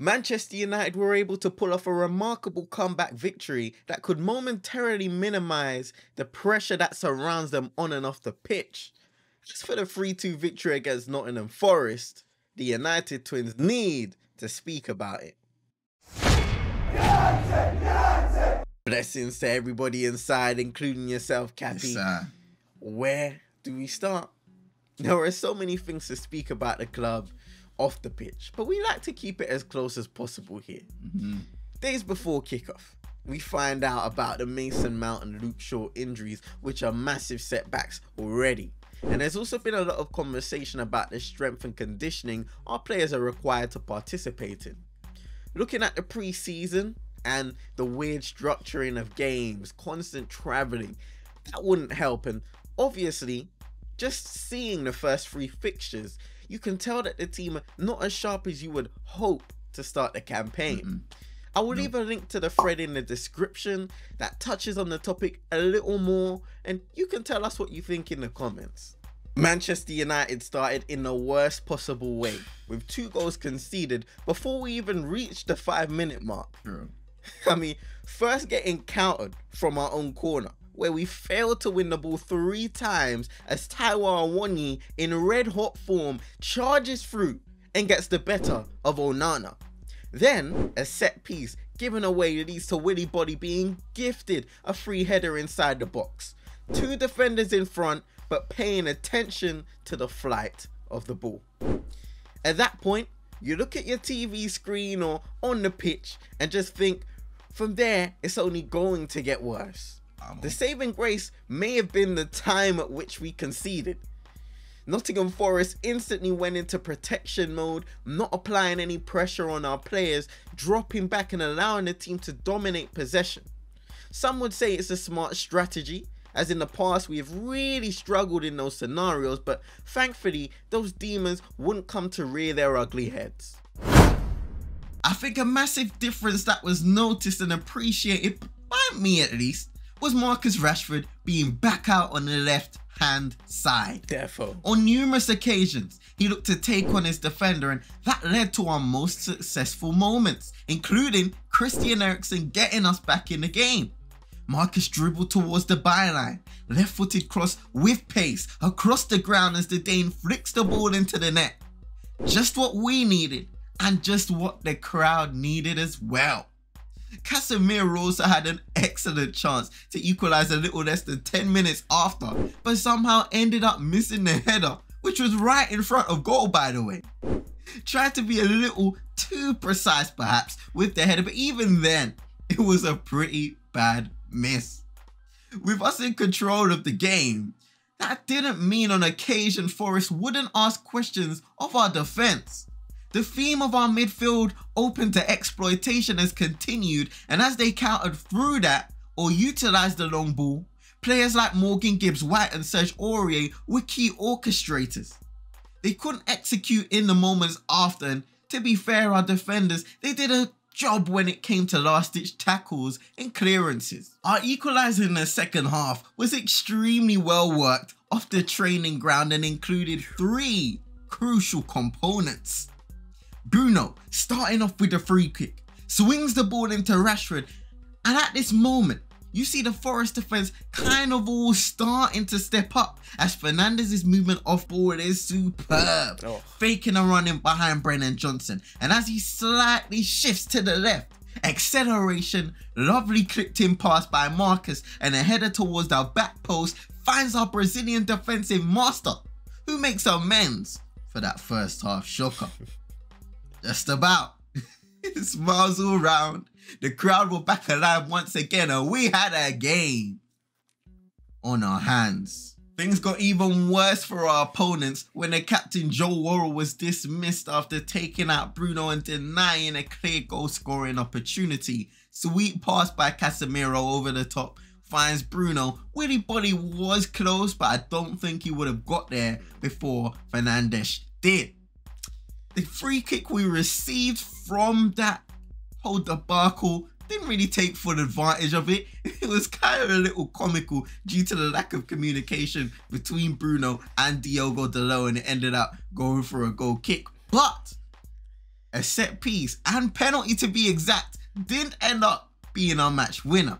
Manchester United were able to pull off a remarkable comeback victory that could momentarily minimise the pressure that surrounds them on and off the pitch. As for the 3 2 victory against Nottingham Forest, the United Twins need to speak about it. United, United! Blessings to everybody inside, including yourself, Cappy. Yes, Where do we start? There are so many things to speak about the club off the pitch, but we like to keep it as close as possible here. Mm-hmm. Days before kickoff, we find out about the Mason Mount and Luke Shaw injuries, which are massive setbacks already. And there's also been a lot of conversation about the strength and conditioning our players are required to participate in. Looking at the pre-season and the weird structuring of games, constant traveling, that wouldn't help. And obviously, just seeing the first three fixtures, you can tell that the team are not as sharp as you would hope to start the campaign. Mm -mm. I will no. leave a link to the thread in the description that touches on the topic a little more, and you can tell us what you think in the comments. Manchester United started in the worst possible way, with two goals conceded before we even reached the five minute mark. I mean, first getting countered from our own corner, where we failed to win the ball three times as Taiwo Awoniyi in red hot form charges through and gets the better of Onana. Then, a set piece given away leads to Willy Boly being gifted a free header inside the box. Two defenders in front, but paying attention to the flight of the ball. At that point, you look at your TV screen or on the pitch and just think, from there, it's only going to get worse. The saving grace may have been the time at which we conceded. Nottingham Forest instantly went into protection mode, not applying any pressure on our players, dropping back and allowing the team to dominate possession. Some would say it's a smart strategy, as in the past we have really struggled in those scenarios, but thankfully those demons wouldn't come to rear their ugly heads. I think a massive difference that was noticed and appreciated, by me at least, was Marcus Rashford being back out on the left hand side. Therefore. On numerous occasions, he looked to take on his defender and that led to our most successful moments, including Christian Eriksen getting us back in the game. Marcus dribbled towards the byline, left-footed cross with pace across the ground as the Dane flicks the ball into the net. Just what we needed and just what the crowd needed as well. Casemiro also had an excellent chance to equalise a little less than 10 minutes after, but somehow ended up missing the header, which was right in front of goal by the way. Tried to be a little too precise perhaps with the header, but even then, it was a pretty bad miss. With us in control of the game, that didn't mean on occasion Forest wouldn't ask questions of our defence. The theme of our midfield open to exploitation has continued and as they countered through that or utilised the long ball, players like Morgan Gibbs White and Serge Aurier were key orchestrators. They couldn't execute in the moments after to be fair our defenders, they did a job when it came to last ditch tackles and clearances. Our equaliser in the second half was extremely well worked off the training ground and included three crucial components. Bruno, starting off with a free kick, swings the ball into Rashford, and at this moment, you see the Forest defense kind of all starting to step up as Fernandes's movement off ball is superb, oh. faking a run in behind Brennan Johnson. And as he slightly shifts to the left, acceleration, lovely clipped in pass by Marcus and a header towards the back post finds our Brazilian defensive master who makes amends for that first half shocker. Just about. Smiles all round. The crowd were back alive once again and we had a game on our hands. Things got even worse for our opponents when the captain Joe Worrall was dismissed after taking out Bruno and denying a clear goal scoring opportunity. Sweet pass by Casemiro over the top finds Bruno. Willy Boly was close, but I don't think he would have got there before Fernandes did the free kick we received from that whole debacle didn't really take full advantage of it. It was kind of a little comical due to the lack of communication between Bruno and Diogo Dalot and it ended up going for a goal kick. But a set piece, and penalty to be exact, didn't end up being our match winner.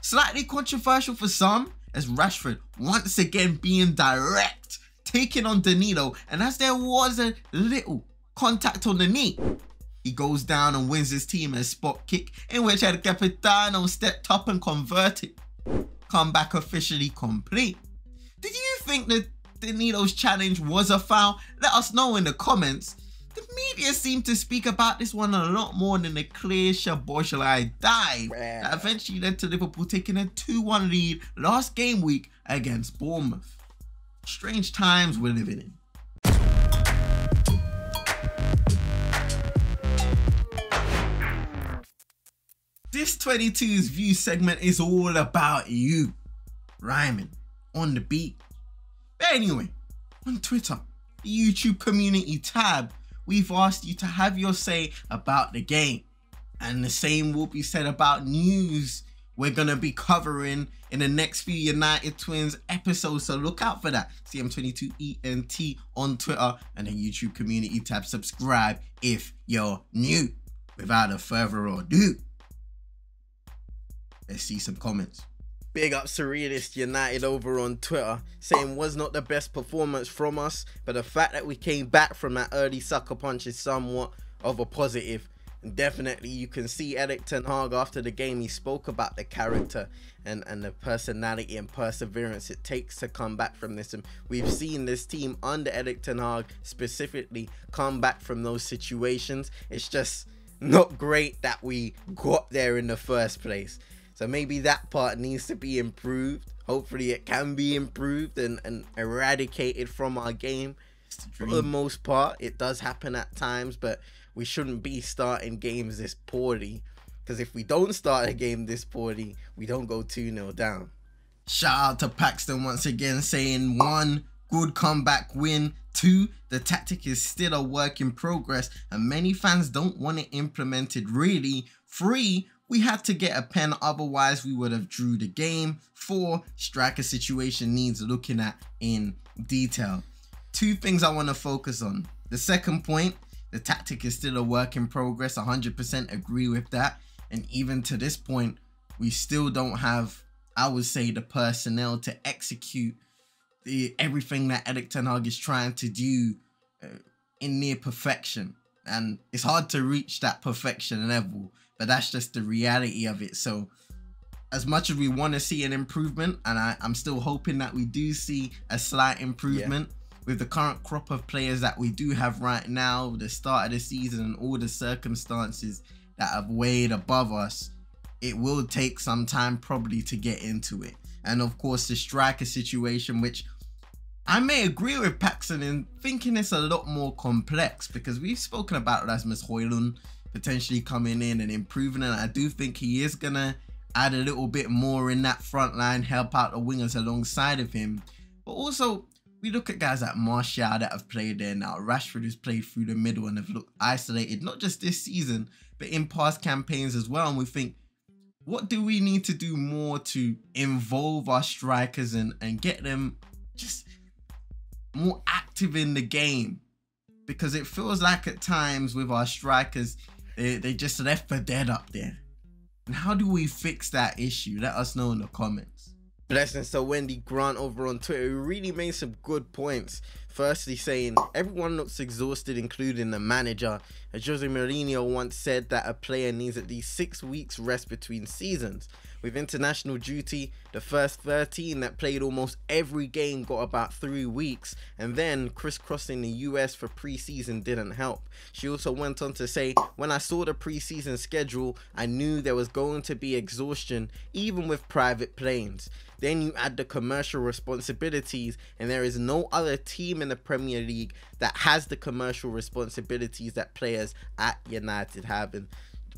Slightly controversial for some, as Rashford once again being direct, taking on Danilo, and as there was a little contact on the knee, he goes down and wins his team a spot kick in which El Capitano stepped up and converted. Comeback officially complete. Did you think that Danilo's challenge was a foul? Let us know in the comments. The media seemed to speak about this one a lot more than the clear Szoboszlai dive that eventually led to Liverpool taking a 2-1 lead last game week against Bournemouth. Strange times we're living in. This 22's view segment is all about you, rhyming on the beat. But anyway, on Twitter, the YouTube community tab, we've asked you to have your say about the game. And the same will be said about news we're going to be covering in the next few United Twins episodes. So look out for that. CM22ENT on Twitter and the YouTube community tab. Subscribe if you're new. Without a further ado, let's see some comments. Big up Surrealist United over on Twitter, saying was not the best performance from us, but the fact that we came back from that early sucker punch is somewhat of a positive. And definitely you can see Erik Ten Hag after the game, he spoke about the character and, and the personality and perseverance it takes to come back from this. And we've seen this team under Erik Ten Hag specifically come back from those situations. It's just not great that we got there in the first place. So maybe that part needs to be improved. Hopefully it can be improved and, and eradicated from our game. For the most part, it does happen at times, but we shouldn't be starting games this poorly. Because if we don't start a game this poorly, we don't go 2-0 down. Shout out to Paxton once again saying one, good comeback win. Two, the tactic is still a work in progress and many fans don't want it implemented really. Three, we had to get a pen, otherwise we would have drew the game. Four, striker situation needs looking at in detail. Two things I want to focus on. The second point, the tactic is still a work in progress. 100% agree with that. And even to this point, we still don't have, I would say, the personnel to execute the everything that Erik Ten Hag is trying to do uh, in near perfection. And it's hard to reach that perfection level but that's just the reality of it. So as much as we want to see an improvement, and I, am still hoping that we do see a slight improvement yeah. with the current crop of players that we do have right now, the start of the season and all the circumstances that have weighed above us, it will take some time probably to get into it. And of course, the striker situation, which I may agree with Paxton in thinking it's a lot more complex because we've spoken about Rasmus Højlund potentially coming in and improving. And I do think he is going to add a little bit more in that front line, help out the wingers alongside of him. But also, we look at guys like Martial that have played there now. Rashford has played through the middle and have looked isolated, not just this season, but in past campaigns as well. And we think, what do we need to do more to involve our strikers and, and get them just more active in the game? Because it feels like at times with our strikers, they, they just left for dead up there. And how do we fix that issue? Let us know in the comments. Blessings to Wendy Grant over on Twitter who really made some good points. Firstly, saying everyone looks exhausted, including the manager. As Jose Mourinho once said that a player needs at least six weeks rest between seasons. With international duty, the first 13 that played almost every game got about three weeks, and then crisscrossing the US for preseason didn't help. She also went on to say, When I saw the preseason schedule, I knew there was going to be exhaustion, even with private planes. Then you add the commercial responsibilities, and there is no other team in the Premier League that has the commercial responsibilities that players at United have. And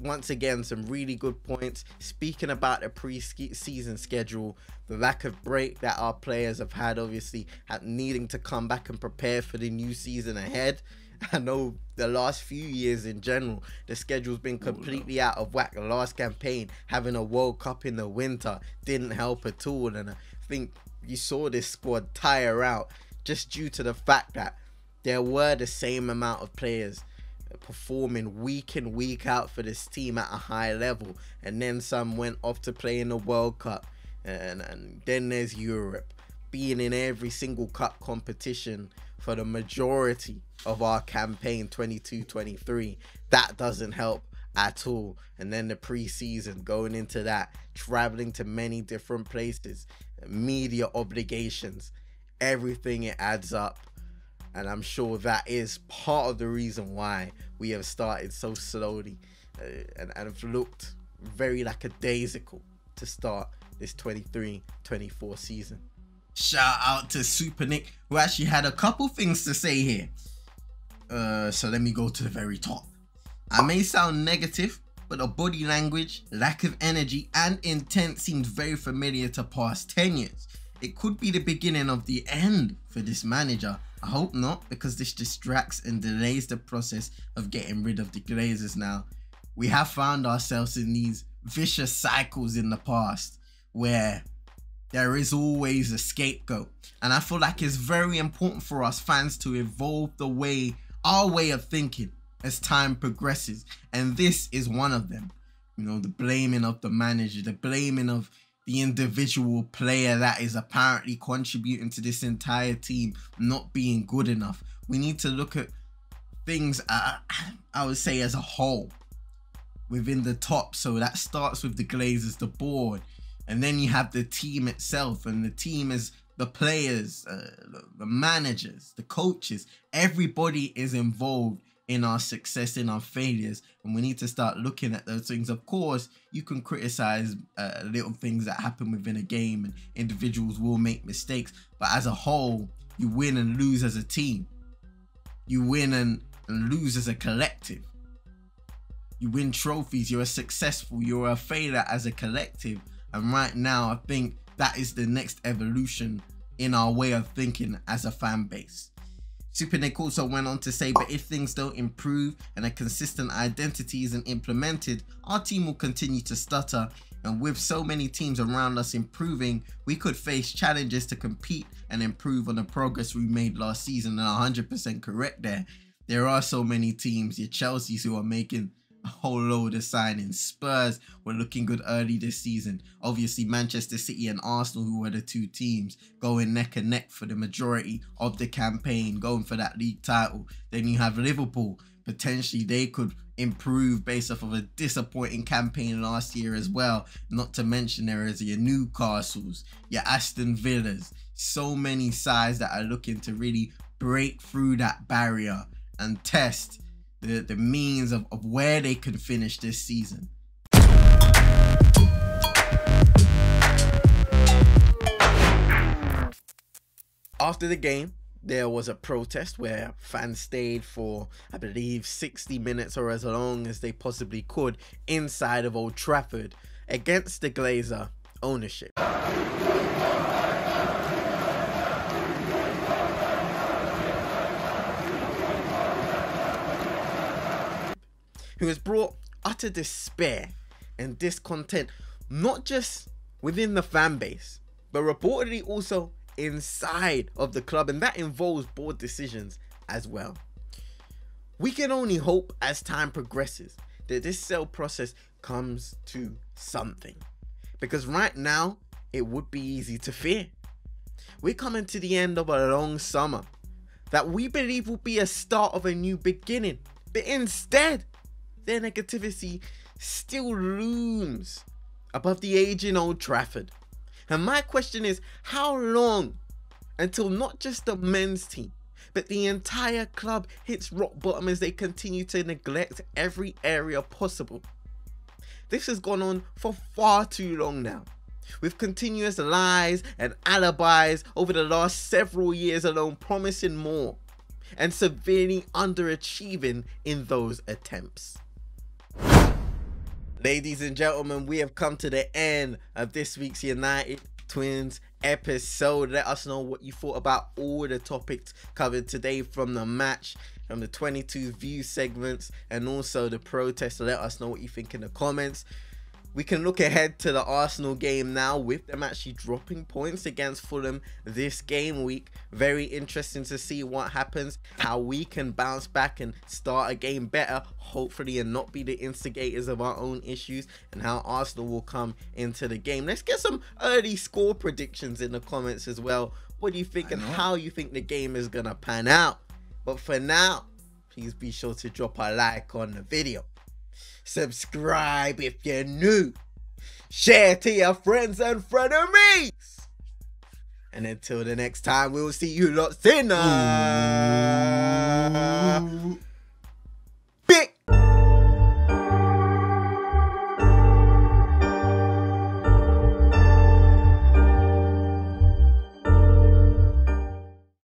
once again some really good points speaking about the pre-season schedule the lack of break that our players have had obviously at needing to come back and prepare for the new season ahead I know the last few years in general, the schedule's been oh, completely out of whack. The last campaign, having a World Cup in the winter, didn't help at all. And I think you saw this squad tire out just due to the fact that there were the same amount of players performing week in week out for this team at a high level. And then some went off to play in the world cup. And, and then there's europe being in every single cup competition for the majority of our campaign 22-23 that doesn't help at all. And then the preseason going into that traveling to many different places media obligations everything it adds up and I'm sure that is part of the reason why we have started so slowly uh, and, and have looked very lackadaisical to start this 23-24 season. Shout out to Super Nick who actually had a couple things to say here. Uh, so let me go to the very top. I may sound negative, but the body language, lack of energy, and intent seems very familiar to past tenures. It could be the beginning of the end for this manager I hope not, because this distracts and delays the process of getting rid of the Glazers now. We have found ourselves in these vicious cycles in the past where there is always a scapegoat. And I feel like it's very important for us fans to evolve the way, our way of thinking as time progresses. And this is one of them. You know, the blaming of the manager, the blaming of the individual player that is apparently contributing to this entire team not being good enough. We need to look at things, uh, I would say, as a whole within the top. So that starts with the Glazers, the board, and then you have the team itself, and the team is the players, uh, the managers, the coaches. Everybody is involved in our success, in our failures, and we need to start looking at those things. Of course, you can criticize uh, little things that happen within a game, and individuals will make mistakes, but as a whole, you win and lose as a team. You win and, and lose as a collective. You win trophies, you're successful, you're a failure as a collective. And right now, I think that is the next evolution in our way of thinking as a fan base. Super Nick also went on to say, but if things don't improve and a consistent identity isn't implemented, our team will continue to stutter. And with so many teams around us improving, we could face challenges to compete and improve on the progress we made last season. And 100% correct there. There are so many teams, your Chelsea's who are making a whole load of signings. Spurs were looking good early this season. Obviously, Manchester City and Arsenal, who were the two teams going neck and neck for the majority of the campaign, going for that league title. Then you have Liverpool. Potentially, they could improve based off of a disappointing campaign last year as well. Not to mention there is your Newcastles, your Aston Villas, so many sides that are looking to really break through that barrier and test the, the means of, of where they could finish this season. After the game, there was a protest where fans stayed for, I believe, 60 minutes or as long as they possibly could inside of Old Trafford against the Glazer ownership. Who has brought utter despair and discontent, not just within the fan base, but reportedly also inside of the club, and that involves board decisions as well. We can only hope as time progresses that this sale process comes to something. Because right now, it would be easy to fear. We're coming to the end of a long summer that we believe will be a start of a new beginning. But instead, their negativity still looms above the aging Old Trafford. And my question is, how long until not just the men's team, but the entire club hits rock bottom as they continue to neglect every area possible? This has gone on for far too long now, with continuous lies and alibis over the last several years alone promising more and severely underachieving in those attempts. Ladies and gentlemen, we have come to the end of this week's United Twins episode. Let us know what you thought about all the topics covered today from the match, from the 22 view segments, and also the protest. Let us know what you think in the comments. We can look ahead to the Arsenal game now with them actually dropping points against Fulham this game week. Very interesting to see what happens, how we can bounce back and start a game better, hopefully, and not be the instigators of our own issues, and how Arsenal will come into the game. Let's get some early score predictions in the comments as well. What do you think and how you think the game is going to pan out? But for now, please be sure to drop a like on the video subscribe if you're new, share to your friends and frenemies. And until the next time, we'll see you lots in.